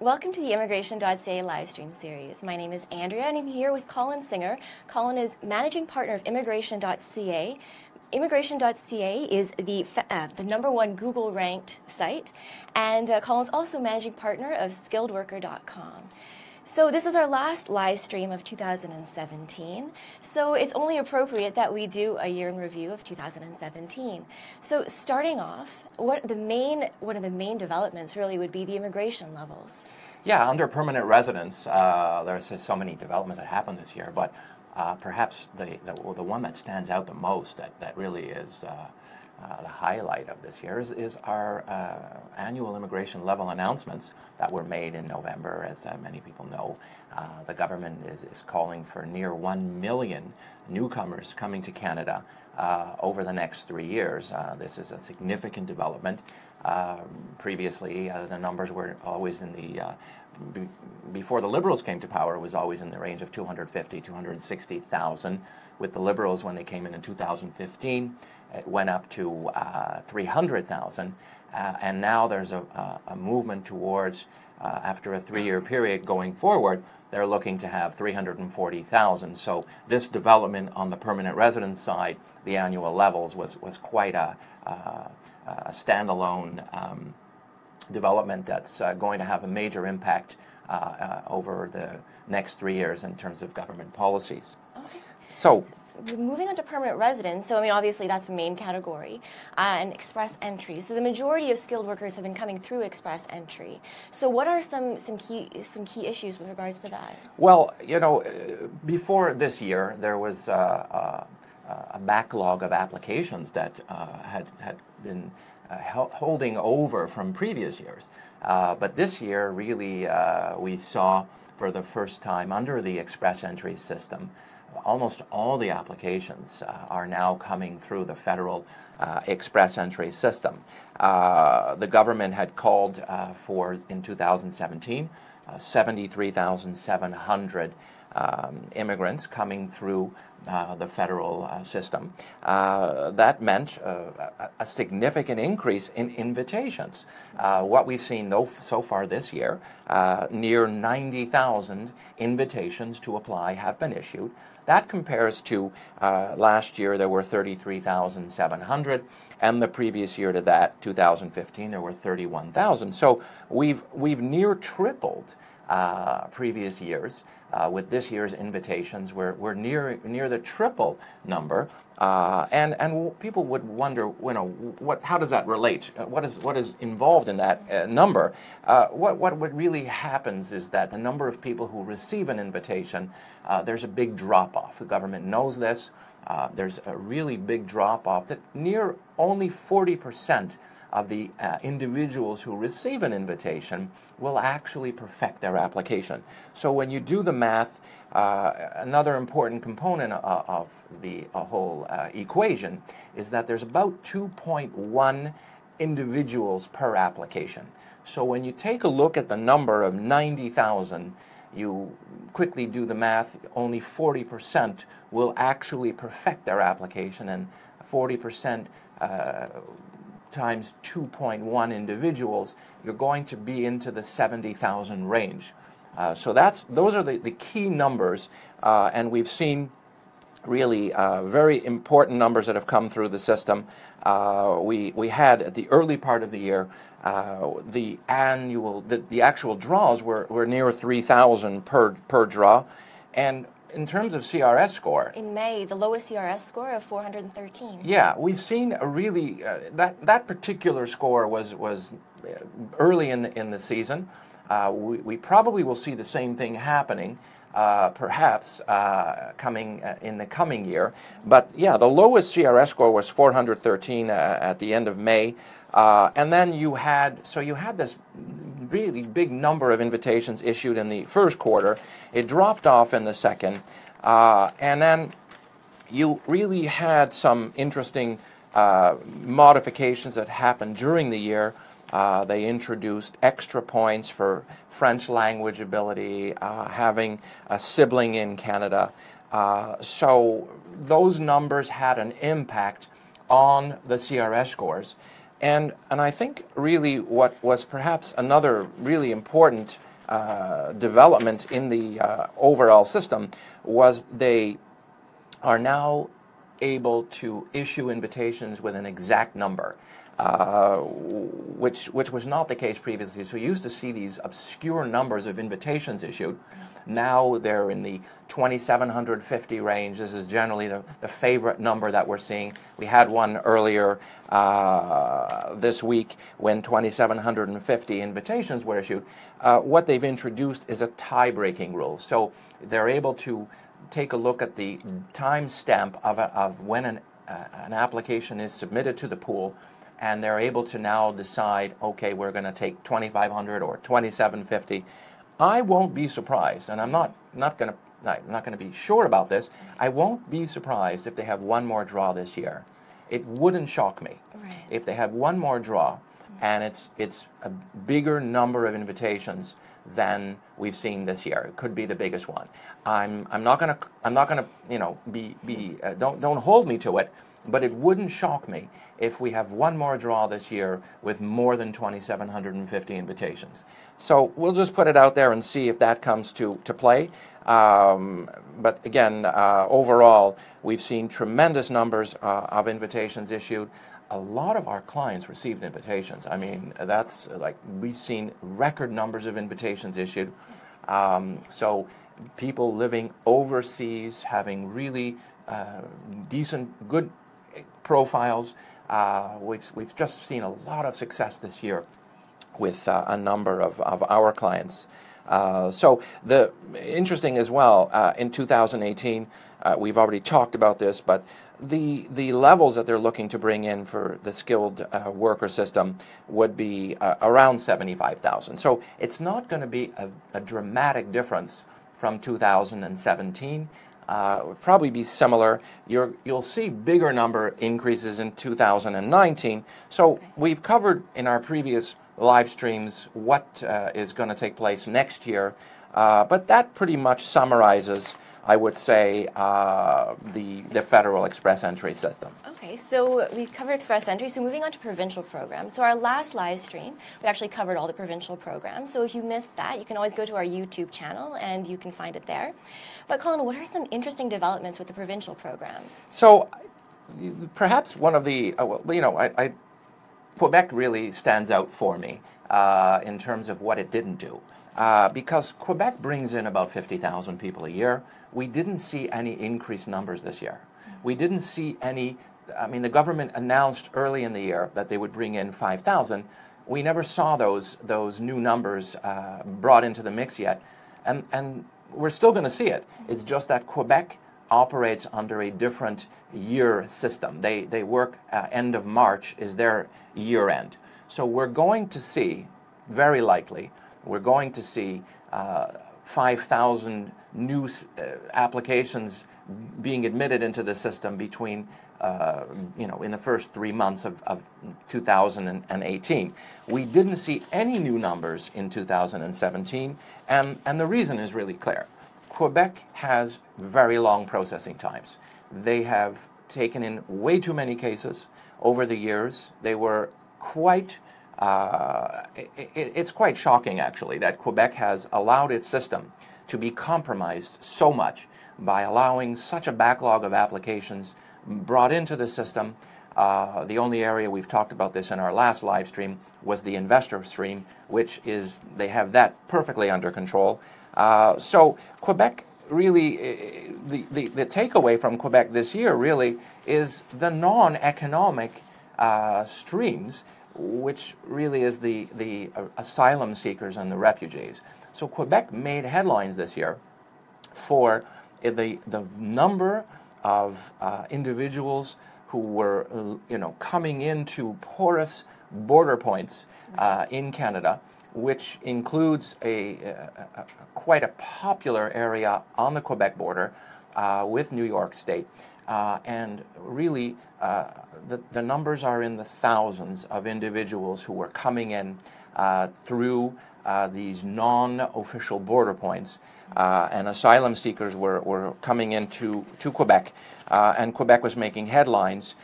Welcome to the Immigration.ca live stream series. My name is Andrea and I'm here with Colin Singer. Colin is managing partner of Immigration.ca. Immigration.ca is the, uh, the number one Google ranked site, and uh, Colin's also managing partner of SkilledWorker.com. So this is our last live stream of 2017. So it's only appropriate that we do a year in review of 2017. So starting off, what the main one of the main developments really would be the immigration levels. Yeah, under permanent residence, uh, there's so many developments that happened this year, but uh, perhaps the, the, the one that stands out the most that, that really is uh, uh, the highlight of this year is, is our uh, annual immigration level announcements that were made in November. As uh, many people know, uh, the government is, is calling for near 1 million newcomers coming to Canada uh, over the next three years. Uh, this is a significant development. previously, the numbers were always in the be, before the Liberals came to power, it was always in the range of 250, 260,000. With the Liberals, when they came in in 2015, it went up to uh, 300,000. Uh, and now there's a, a, movement towards, uh, after a three year period going forward, they're looking to have 340,000. So this development on the permanent residence side, the annual levels, was, was quite a, a standalone um, development that's uh, going to have a major impact uh, uh, over the next three years in terms of government policies. Okay. So moving on to permanent residence, so I mean, obviously that's the main category, uh, and express entry. So the majority of skilled workers have been coming through express entry. So what are some some key some key issues with regards to that? Well, you know, before this year, there was uh, uh, a backlog of applications that uh, had had been holding over from previous years. But this year, really, we saw for the first time under the express entry system almost all the applications uh, are now coming through the federal uh, express entry system. Uh, the government had called uh, for, in 2017, uh, 73,700 um, immigrants coming through uh, the federal uh, system. Uh, that meant uh, a, significant increase in invitations. Uh, what we've seen though, so far this year, uh, near 90,000 invitations to apply have been issued. That compares to last year, there were 33,700, and the previous year to that, 2015, there were 31,000. So we've, we've near tripled previous years. Uh, with this year's invitations, we're, we're near, near the triple number. Uh, and, and people would wonder, you know, what, how does that relate? Uh, what, is, what is involved in that uh, number? Uh, what, what, what really happens is that the number of people who receive an invitation, there's a big drop off. The government knows this. there's a really big drop off that near only 40 percent of the uh, individuals who receive an invitation will actually perfect their application. So when you do the math, uh, another important component of, uh, of the whole uh, equation is that there's about 2.1 individuals per application. So when you take a look at the number of 90,000, you quickly do the math, only 40% will actually perfect their application and 40% uh, times 2.1 individuals, you're going to be into the 70,000 range. Uh, so that's those are the, the key numbers, uh, and we've seen really uh, very important numbers that have come through the system. Uh, we we had at the early part of the year uh, the annual the, the actual draws were, were near 3,000 per per draw, and in terms of CRS score, in May, the lowest CRS score of 413. Yeah, we've seen a really uh, that that particular score was was uh, early in the, in the season. Uh, we, we probably will see the same thing happening. Uh, perhaps uh, coming uh, in the coming year. But yeah, the lowest CRS score was 413 uh, at the end of May. Uh, and then you had, so you had this really big number of invitations issued in the first quarter. It dropped off in the second. Uh, and then you really had some interesting modifications that happened during the year. Uh, they introduced extra points for French language ability, uh, having a sibling in Canada. Uh, so those numbers had an impact on the CRS scores. And, and I think really what was perhaps another really important uh, development in the uh, overall system was they are now able to issue invitations with an exact number. Uh, which which was not the case previously. So you used to see these obscure numbers of invitations issued. Now they're in the 2,750 range. This is generally the, the favorite number that we're seeing. We had one earlier uh, this week when 2,750 invitations were issued. Uh, what they've introduced is a tie-breaking rule. So they're able to take a look at the time stamp of, of when an, uh, an application is submitted to the pool and they're able to now decide, okay, we're going to take 2,500 or 2,750. I won't be surprised, and I'm not not going to I'm not going to be sure about this. I won't be surprised if they have one more draw this year. It wouldn't shock me Right. if they have one more draw, and it's it's a bigger number of invitations than we've seen this year. It could be the biggest one. I'm I'm not going to I'm not going to you know be be uh, don't don't hold me to it. But it wouldn't shock me if we have one more draw this year with more than 2,750 invitations. So we'll just put it out there and see if that comes to, to play. Um, but again, uh, overall, we've seen tremendous numbers uh, of invitations issued. A lot of our clients received invitations. I mean, that's like we've seen record numbers of invitations issued. Um, so people living overseas having really uh, decent, good profiles. Uh, we've, we've just seen a lot of success this year with uh, a number of, of our clients. Uh, so the interesting as well uh, in 2018, uh, we've already talked about this, but the the levels that they're looking to bring in for the skilled uh, worker system would be around 75,000. So it's not going to be a, a dramatic difference from 2017 uh, would probably be similar. You're, you'll see bigger number increases in 2019. So we've covered in our previous live streams what uh, is going to take place next year, uh, but that pretty much summarizes, I would say, uh, the, the federal express entry system. Okay, so we've covered express entry. So moving on to provincial programs. So our last live stream, we actually covered all the provincial programs. So if you missed that, you can always go to our YouTube channel and you can find it there. But Colin, what are some interesting developments with the provincial programs? So perhaps one of the, uh, well, you know, I, I, Quebec really stands out for me uh, in terms of what it didn't do. Uh, because Quebec brings in about 50,000 people a year. We didn't see any increased numbers this year. We didn't see any, I mean, the government announced early in the year that they would bring in 5,000. We never saw those, those new numbers uh, brought into the mix yet. And, and we're still going to see it. It's just that Quebec operates under a different year system. They, they work uh, end of March is their year end. So we're going to see, very likely, we're going to see uh, 5,000 new uh, applications being admitted into the system between, uh, you know, in the first three months of, of 2018. We didn't see any new numbers in 2017, and, and the reason is really clear. Quebec has very long processing times. They have taken in way too many cases over the years. They were quite uh, it, it's quite shocking, actually, that Quebec has allowed its system to be compromised so much by allowing such a backlog of applications brought into the system. Uh, the only area we've talked about this in our last live stream was the investor stream, which is they have that perfectly under control. Uh, so Quebec really, the, the, the, takeaway from Quebec this year really is the non-economic uh, streams which really is the, the uh, asylum seekers and the refugees. So Quebec made headlines this year for the, the number of uh, individuals who were uh, you know, coming into porous border points uh, in Canada, which includes a, a, a, quite a popular area on the Quebec border uh, with New York State. Uh, and really, uh, the, the numbers are in the thousands of individuals who were coming in uh, through these non official border points. Uh, and asylum seekers were, were coming into to Quebec, uh, and Quebec was making headlines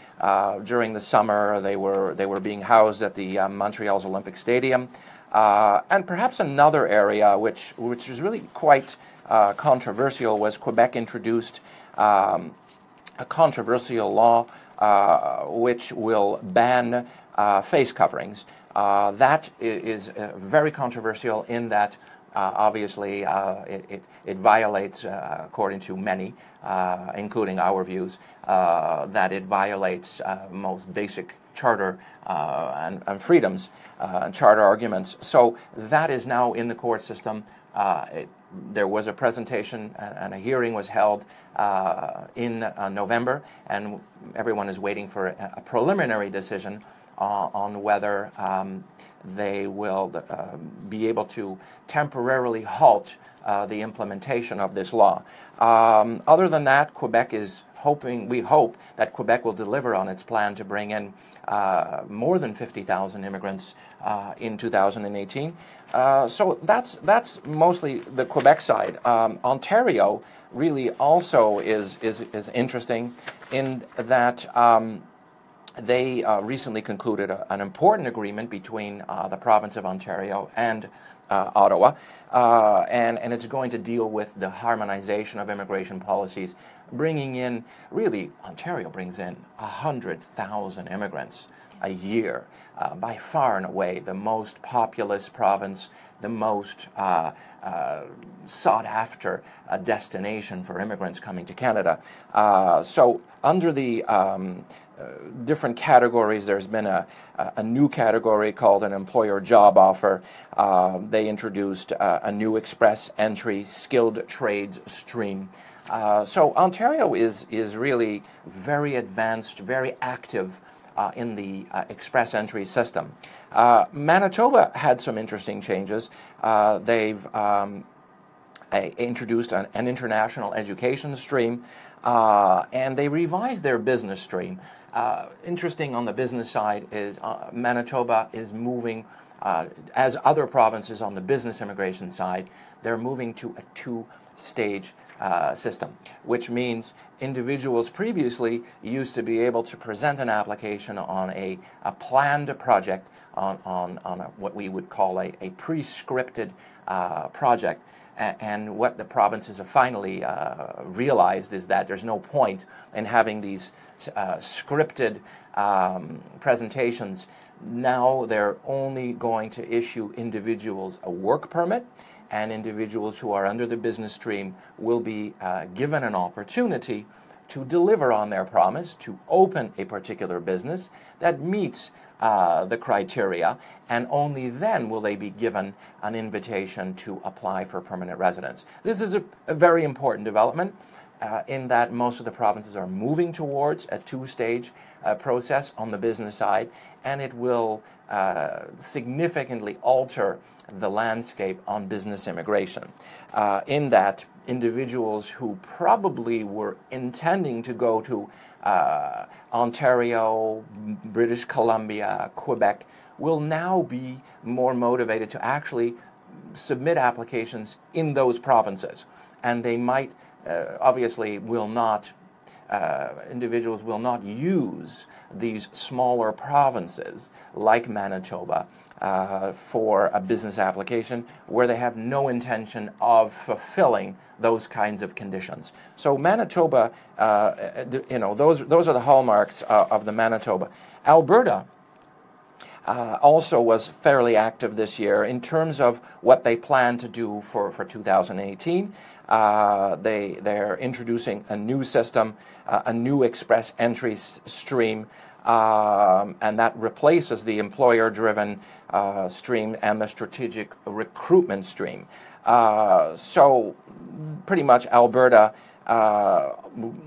during the summer. They were they were being housed at the Montreal's Olympic Stadium, and perhaps another area which which is really quite controversial was Quebec introduced um, a controversial law uh, which will ban uh, face coverings. Uh, that is very controversial in that uh, obviously uh, it, it, it, violates, uh, according to many, including our views, that it violates most basic charter and, and, freedoms and charter arguments. So that is now in the court system. It, there was a presentation and a hearing was held uh, in uh, November, and everyone is waiting for a, a preliminary decision uh, on whether um, they will uh, be able to temporarily halt uh, the implementation of this law. Um, other than that, Quebec is hoping, we hope that Quebec will deliver on its plan to bring in uh, more than 50,000 immigrants uh, in 2018. Uh, so that's, that's mostly the Quebec side. Um, Ontario really also is, is, is interesting in that um, they uh, recently concluded a, an important agreement between uh, the province of Ontario and uh, Ottawa, uh, and, and it's going to deal with the harmonization of immigration policies, bringing in, really, Ontario brings in 100,000 immigrants a year, uh, by far and away the most populous province, the most uh, sought after destination for immigrants coming to Canada. So, under the um, different categories, there's been a, a new category called an employer job offer. they introduced a new express entry skilled trades stream. Uh, so Ontario is, is really very advanced, very active uh, in the uh, express entry system. Uh, Manitoba had some interesting changes. Uh, they've um, introduced an, an, international education stream, uh, and they revised their business stream. Interesting on the business side is Manitoba is moving, as other provinces on the business immigration side, they're moving to a two-stage uh, system, which means individuals previously used to be able to present an application on a, a planned project, on, on, on a, what we would call a, a pre-scripted uh, project. And what the provinces have finally uh, realized is that there's no point in having these uh, scripted um, presentations. Now they're only going to issue individuals a work permit and individuals who are under the business stream will be uh, given an opportunity to deliver on their promise to open a particular business that meets uh, the criteria, and only then will they be given an invitation to apply for permanent residence. This is a, a very important development. Uh, in that most of the provinces are moving towards a two stage uh, process on the business side, and it will uh, significantly alter the landscape on business immigration. Uh, in that, individuals who probably were intending to go to uh, Ontario, British Columbia, Quebec, will now be more motivated to actually submit applications in those provinces. And they might, uh, obviously, will not uh, individuals will not use these smaller provinces like Manitoba uh, for a business application where they have no intention of fulfilling those kinds of conditions. So Manitoba, uh, you know, those, those are the hallmarks uh, of the Manitoba. Alberta uh, also was fairly active this year in terms of what they plan to do for, for 2018. Uh, they, they're introducing a new system, uh, a new express entry stream, um, and that replaces the employer driven uh, stream and the strategic recruitment stream. Uh, so, pretty much Alberta. Uh,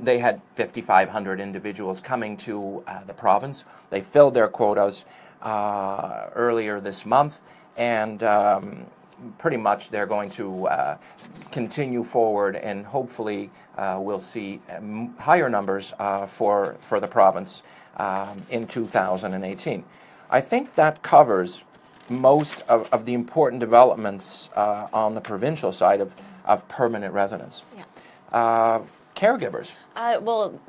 they had 5,500 individuals coming to uh, the province. They filled their quotas earlier this month, and um, pretty much they're going to uh, continue forward, and hopefully uh, we'll see um, higher numbers uh, for, for the province um, in 2018. I think that covers most of, of the important developments uh, on the provincial side of, of permanent residence. Yeah. Uh, caregivers. Uh, well,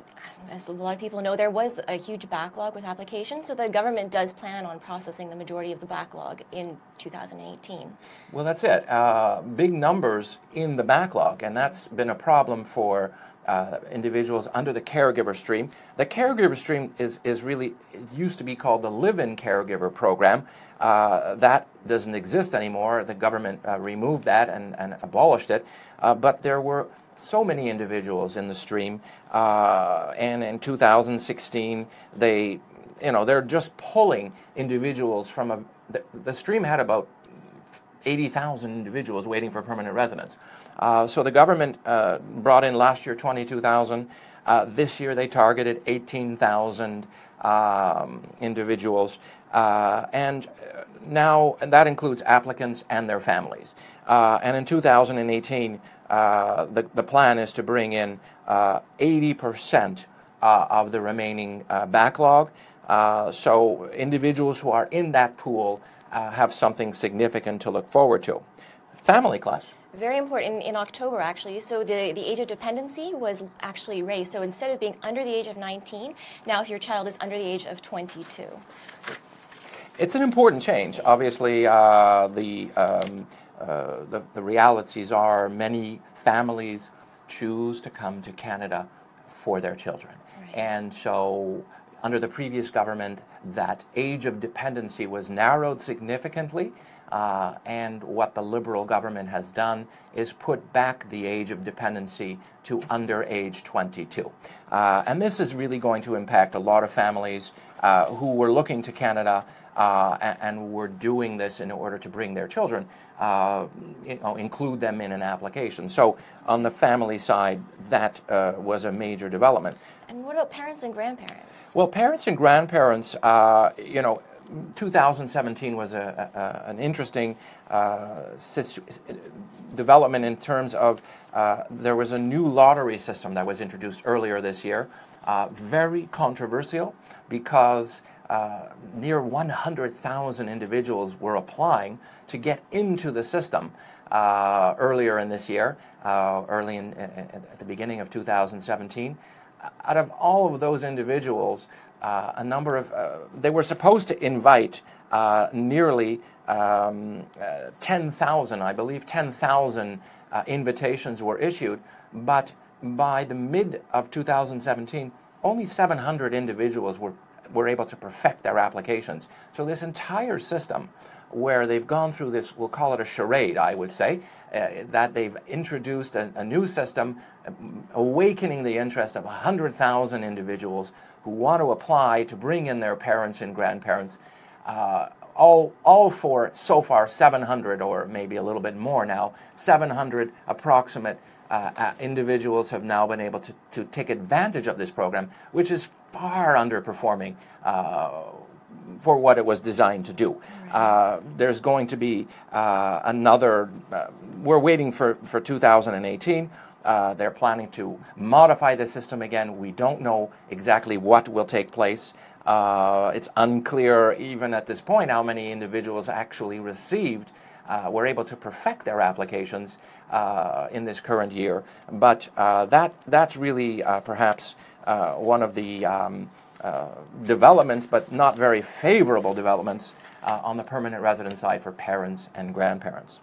as a lot of people know, there was a huge backlog with applications, so the government does plan on processing the majority of the backlog in 2018. Well, that's it. Uh, big numbers in the backlog, and that's been a problem for uh, individuals under the caregiver stream. The caregiver stream is, is really, used to be called the live in caregiver program. Uh, that doesn't exist anymore. The government uh, removed that and, and abolished it. Uh, but there were so many individuals in the stream, uh, and in 2016, they, you know, they're just pulling individuals from a. The, the stream had about 80,000 individuals waiting for permanent residence. Uh, so the government uh, brought in last year 22,000. Uh, this year they targeted 18,000 um, individuals. Uh, and uh, now and that includes applicants and their families. And in 2018, the, the plan is to bring in 80% of the remaining backlog. so individuals who are in that pool have something significant to look forward to. Family class. Very important in, in, October, actually. So the, the age of dependency was actually raised. So instead of being under the age of 19, now if your child is under the age of 22. It's an important change. Obviously, uh, the, um, uh, the, the realities are many families choose to come to Canada for their children. Right. And so under the previous government, that age of dependency was narrowed significantly. Uh, and what the Liberal government has done is put back the age of dependency to under age 22. Uh, and this is really going to impact a lot of families uh, who were looking to Canada uh, and, and, were doing this in order to bring their children, uh, you know, include them in an application. So on the family side, that uh, was a major development. And what about parents and grandparents? Well, parents and grandparents, uh, you know, 2017 was a, a, an interesting uh, development in terms of uh, there was a new lottery system that was introduced earlier this year. Uh, very controversial because uh, near 100,000 individuals were applying to get into the system uh, earlier in this year, early in, at the beginning of 2017 out of all of those individuals, uh, a number of, uh, they were supposed to invite uh, nearly um, uh, 10,000, I believe 10,000 uh, invitations were issued, but by the mid of 2017, only 700 individuals were, were able to perfect their applications. So this entire system where they've gone through this, we'll call it a charade, I would say, uh, that they've introduced a, a, new system, awakening the interest of 100,000 individuals who want to apply to bring in their parents and grandparents. Uh, all, all for so far 700 or maybe a little bit more now, 700 approximate uh, uh, individuals have now been able to, to take advantage of this program, which is far underperforming uh, for what it was designed to do. Uh, there's going to be uh, another, uh, we're waiting for, for 2018. Uh, they're planning to modify the system again. We don't know exactly what will take place. Uh, it's unclear, even at this point, how many individuals actually received, uh, were able to perfect their applications in this current year. But that, that's really perhaps one of the um, developments, but not very favorable developments uh, on the permanent resident side for parents and grandparents.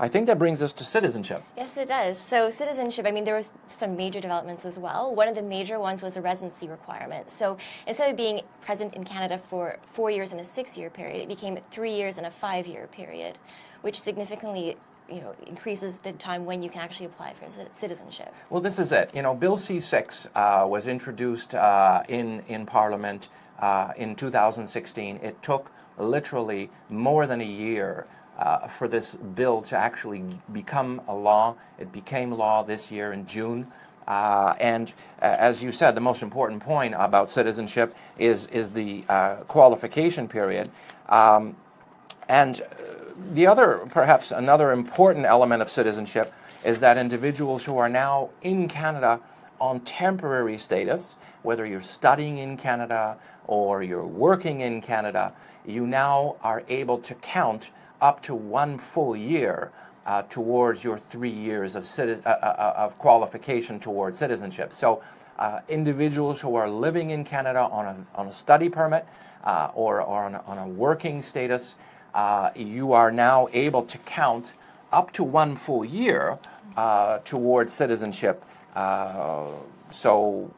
I think that brings us to citizenship. Yes, it does. So citizenship, I mean, there was some major developments as well. One of the major ones was a residency requirement. So instead of being present in Canada for four years in a six-year period, it became three years in a five-year period, which significantly you know, increases the time when you can actually apply for citizenship. Well, this is it. You know, Bill C6 uh, was introduced uh, in, in Parliament uh, in 2016. It took literally more than a year uh, for this bill to actually become a law. It became law this year in June. Uh, and uh, as you said, the most important point about citizenship is, is the uh, qualification period. Um, And uh, the other, perhaps another important element of citizenship is that individuals who are now in Canada on temporary status, whether you're studying in Canada or you're working in Canada, you now are able to count up to one full year uh, towards your three years of, citi- uh, uh, uh of qualification towards citizenship. So, uh, individuals who are living in Canada on a, on a study permit or, or on, a, on a working status, Uh, you are now able to count up to one full year uh, towards citizenship. Uh, so,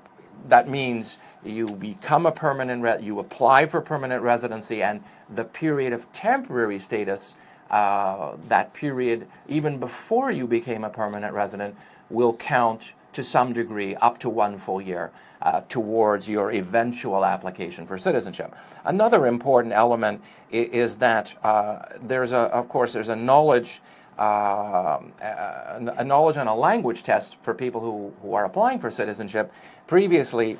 that means you become a permanent, re- you apply for permanent residency, and the period of temporary status, uh, that period, even before you became a permanent resident, will count to some degree up to one full year uh, towards your eventual application for citizenship. Another important element is, is that uh, there's a, of course, there's a knowledge. Uh, a knowledge and a language test for people who, who are applying for citizenship. Previously,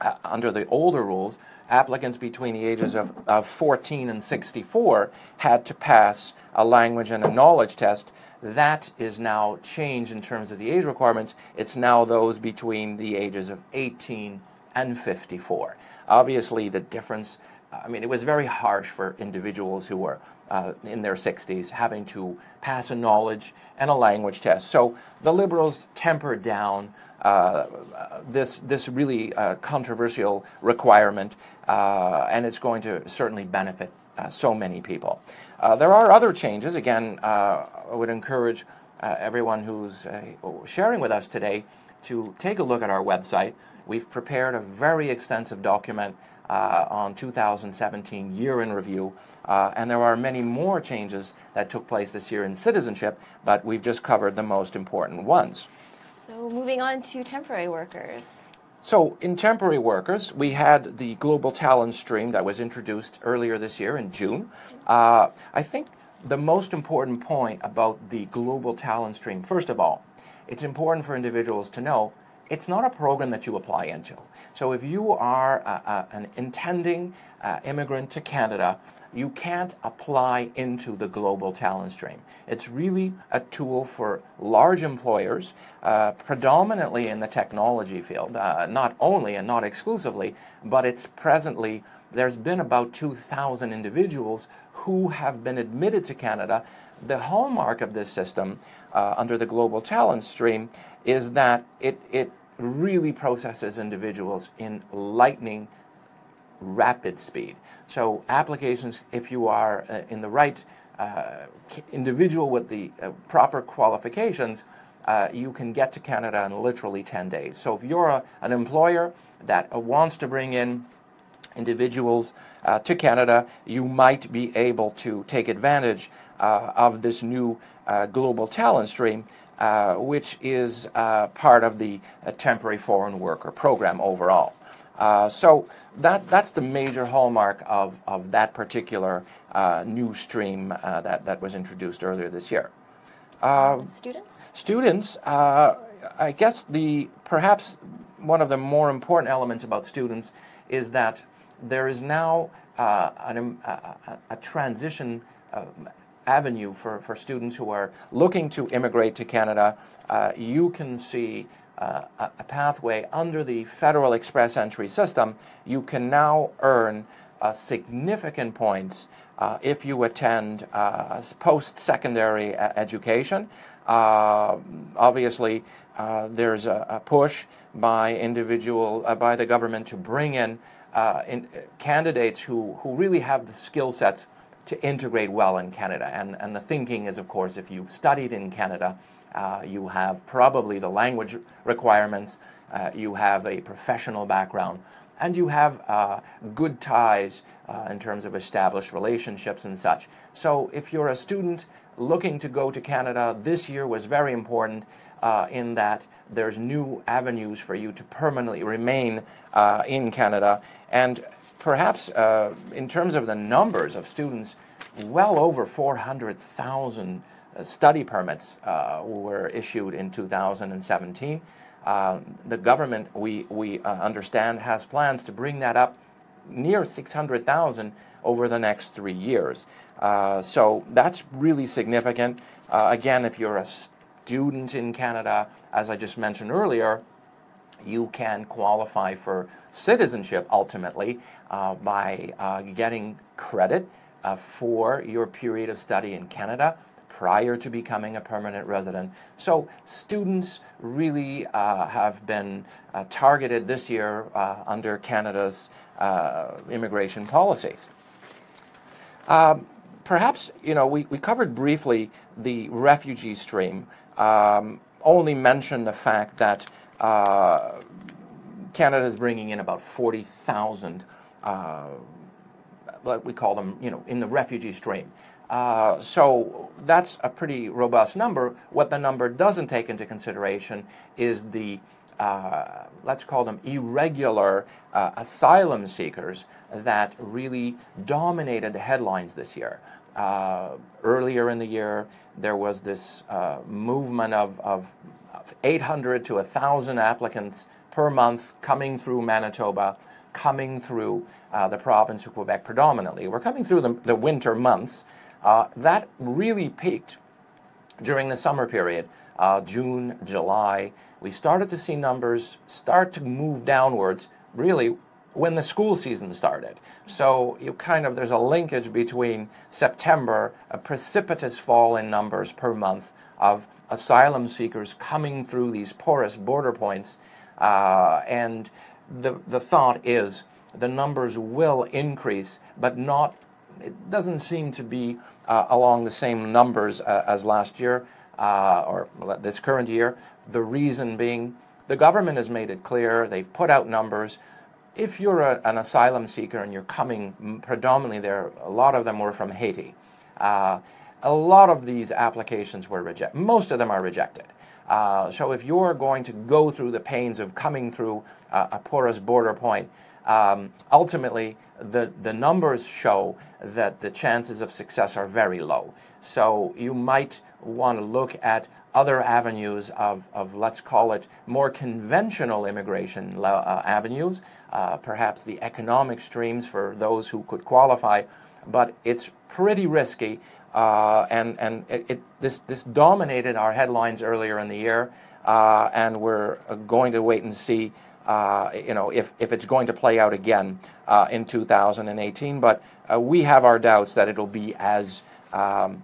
uh, under the older rules, applicants between the ages of, of 14 and 64 had to pass a language and a knowledge test. That is now changed in terms of the age requirements. It's now those between the ages of 18 and 54. Obviously, the difference, I mean, it was very harsh for individuals who were uh, in their 60s having to pass a knowledge and a language test. So the Liberals tempered down uh, this, this really uh, controversial requirement, uh, and it's going to certainly benefit uh, so many people. Uh, there are other changes. Again, I would encourage everyone who's sharing with us today to take a look at our website. We've prepared a very extensive document uh, on 2017 year in review. Uh, and there are many more changes that took place this year in citizenship, but we've just covered the most important ones. So, moving on to temporary workers. So, in temporary workers, we had the global talent stream that was introduced earlier this year in June. Uh, I think the most important point about the global talent stream, first of all, it's important for individuals to know it's not a program that you apply into. So, if you are an intending uh, immigrant to Canada, you can't apply into the global talent stream. It's really a tool for large employers, uh, predominantly in the technology field, uh, not only and not exclusively, but it's presently, there's been about 2,000 individuals who have been admitted to Canada. The hallmark of this system uh, under the global talent stream is that it, it really processes individuals in lightning rapid speed. So applications, if you are uh, in the right uh, individual with the uh, proper qualifications, uh, you can get to Canada in literally 10 days. So if you're a, an employer that wants to bring in individuals uh, to Canada, you might be able to take advantage of this new global talent stream. which is part of the temporary foreign worker program overall. Uh, so that, that's the major hallmark of, of that particular uh, new stream uh, that, that was introduced earlier this year. Uh, students? Students, uh, I guess the perhaps one of the more important elements about students is that there is now an, a, a, transition avenue for, for students who are looking to immigrate to Canada. you can see uh, a pathway under the federal express entry system, you can now earn uh, significant points uh, if you attend uh, post secondary education. Uh, obviously, uh, there's a, a, push by individual, by the government to bring in, in candidates who, who really have the skill sets to integrate well in Canada. And, and the thinking is, of course, if you've studied in Canada, uh, you have probably the language requirements, uh, you have a professional background, and you have uh, good ties uh, in terms of established relationships and such. So if you're a student looking to go to Canada, this year was very important uh, in that there's new avenues for you to permanently remain uh, in Canada. And perhaps in terms of the numbers of students, well over 400,000 uh, study permits uh, were issued in 2017. Uh, the government, we, we uh, understand, has plans to bring that up near 600,000 over the next three years. Uh, so that's really significant. Uh, again, if you're a student in Canada, as I just mentioned earlier, you can qualify for citizenship ultimately uh, by uh, getting credit uh, for your period of study in Canada prior to becoming a permanent resident. So students really uh, have been uh, targeted this year uh, under Canada's immigration policies. Um, perhaps, you know, we, we covered briefly the refugee stream, um, only mentioned the fact that uh, Canada is bringing in about 40,000, uh, we call them, you know, in the refugee stream. Uh, so that's a pretty robust number. What the number doesn't take into consideration is the, uh, let's call them irregular uh, asylum seekers that really dominated the headlines this year. Uh, earlier in the year, there was this uh, movement of, of 800 to 1,000 applicants per month coming through Manitoba, coming through uh, the province of Quebec predominantly. We're coming through the, the winter months. Uh, that really peaked during the summer period, uh, June, July. We started to see numbers start to move downwards really when the school season started. So you kind of there's a linkage between September, a precipitous fall in numbers per month of asylum seekers coming through these porous border points, uh, and the the thought is the numbers will increase, but not. It doesn't seem to be uh, along the same numbers uh, as last year uh, or this current year. The reason being, the government has made it clear. They've put out numbers if you're a, an asylum seeker and you're coming predominantly there, a lot of them were from Haiti. A lot of these applications were rejected. Most of them are rejected. Uh, so if you're going to go through the pains of coming through uh, a porous border point, um, ultimately the, the numbers show that the chances of success are very low. So you might want to look at other avenues of, of, let's call it, more conventional immigration uh, avenues, uh, perhaps the economic streams for those who could qualify, but it's pretty risky. Uh, and and it, it, this, this dominated our headlines earlier in the year, uh, and we're going to wait and see. Uh, you know, if, if it's going to play out again uh, in 2018, but we have our doubts that it'll be as um,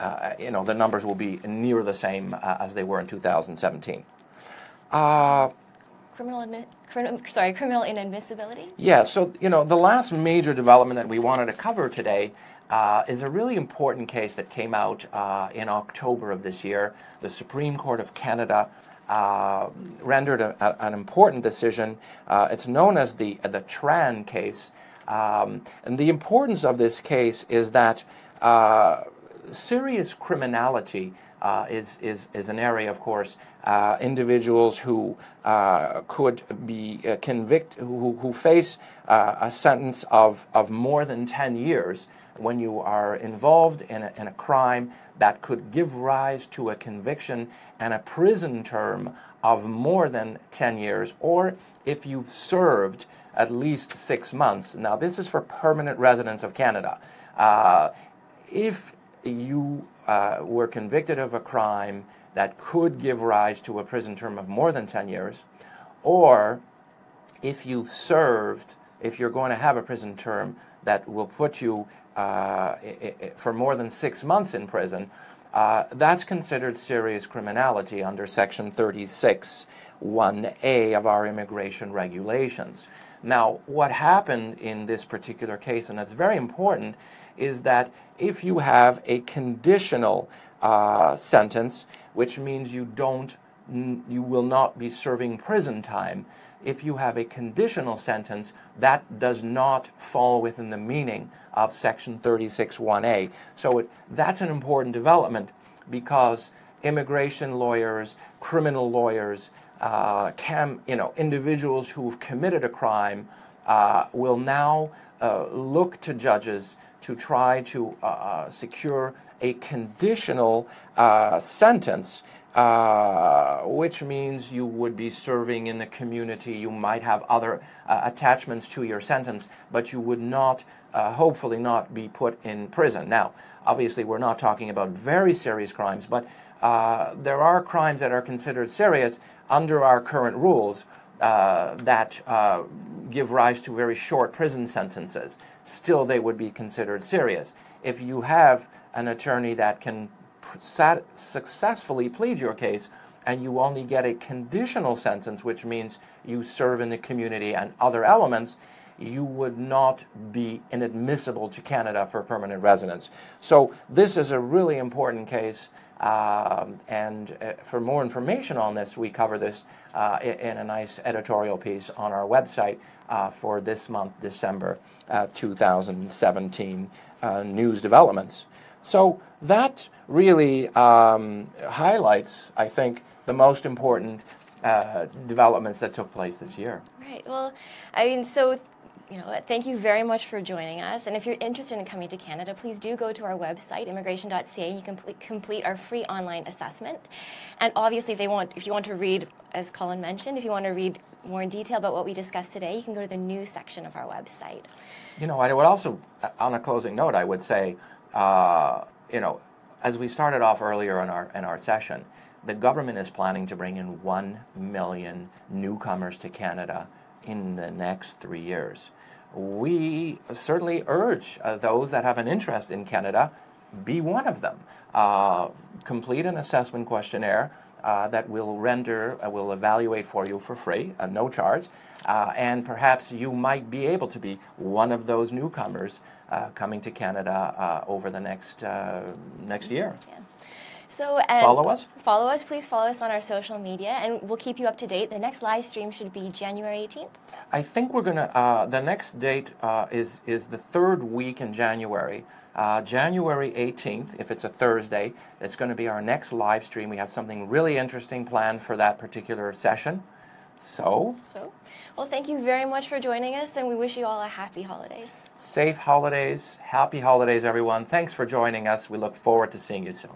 uh, you know, the numbers will be near the same uh, as they were in 2017. Uh, criminal, admi- sorry, criminal inadmissibility? Yeah, so, you know, the last major development that we wanted to cover today uh, is a really important case that came out uh, in October of this year. The Supreme Court of Canada uh, rendered a, a, an important decision. Uh, it's known as the, the Tran case. Um, and the importance of this case is that uh, serious criminality uh, is, is, is an area, of course, uh, individuals who uh, could be uh, convicted, who, who face a sentence of, of more than 10 years when you are involved in a, in a crime that could give rise to a conviction and a prison term of more than 10 years, or if you've served at least six months. Now, this is for permanent residents of Canada. Uh, if you uh, were convicted of a crime that could give rise to a prison term of more than 10 years, or if you've served, if you're going to have a prison term that will put you for more than six months in prison, uh, that's considered serious criminality under Section 36 1A of our immigration regulations. Now, what happened in this particular case, and that's very important, is that if you have a conditional uh, sentence, which means you don't, you will not be serving prison time. If you have a conditional sentence, that does not fall within the meaning of Section 36.1a. So it, that's an important development because immigration lawyers, criminal lawyers, uh, can, you know, individuals who've committed a crime uh, will now uh, look to judges to try to uh, uh, secure a conditional uh, sentence, uh, which means you would be serving in the community. You might have other uh, attachments to your sentence, but you would not, uh, hopefully, not be put in prison. Now, obviously, we're not talking about very serious crimes, but uh, there are crimes that are considered serious under our current rules uh, that uh, give rise to very short prison sentences. Still, they would be considered serious. If you have an attorney that can successfully plead your case and you only get a conditional sentence, which means you serve in the community and other elements, you would not be inadmissible to Canada for permanent residence. So, this is a really important case. Um, and uh, for more information on this, we cover this uh, in, in, a nice editorial piece on our website uh, for this month, December uh, 2017 uh, news developments. So that really um, highlights, I think, the most important uh, developments that took place this year. Right. Well, I mean, so you know, thank you very much for joining us. And if you're interested in coming to Canada, please do go to our website, immigration.ca. And you can complete our free online assessment. And obviously, if they want, if you want to read, as Colin mentioned, if you want to read more in detail about what we discussed today, you can go to the news section of our website. You know, I would also, uh, on a closing note, I would say, uh, you know, as we started off earlier in our in our session, the government is planning to bring in one million newcomers to Canada in the next three years. We certainly urge uh, those that have an interest in Canada, be one of them. Uh, complete an assessment questionnaire uh, that will render, uh, will evaluate for you for free, uh, no charge, uh, and perhaps you might be able to be one of those newcomers coming to Canada over the next next year. Yeah. So um, follow us. Follow us, please follow us on our social media, and we'll keep you up to date. The next live stream should be January 18th. I think we're gonna. Uh, the next date uh, is is the third week in January. Uh, January 18th, if it's a Thursday, it's going to be our next live stream. We have something really interesting planned for that particular session. So. So, well, thank you very much for joining us, and we wish you all a happy holidays. Safe holidays, happy holidays, everyone. Thanks for joining us. We look forward to seeing you soon.